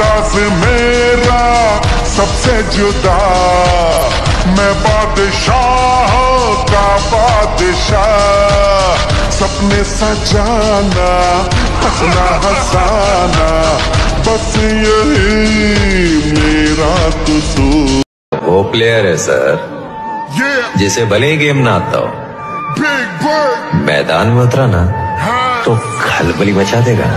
अंदाज मेरा सबसे जुदा। मैं बादशाह का बादशाह। सपने सजाना हंसना हंसाना बस यही मेरा कसूर। वो प्लेयर है सर Yeah, जिसे भले ही गेम ना आता हो। मैदान में उतरा ना हाँ। तो खलबली मचा देगा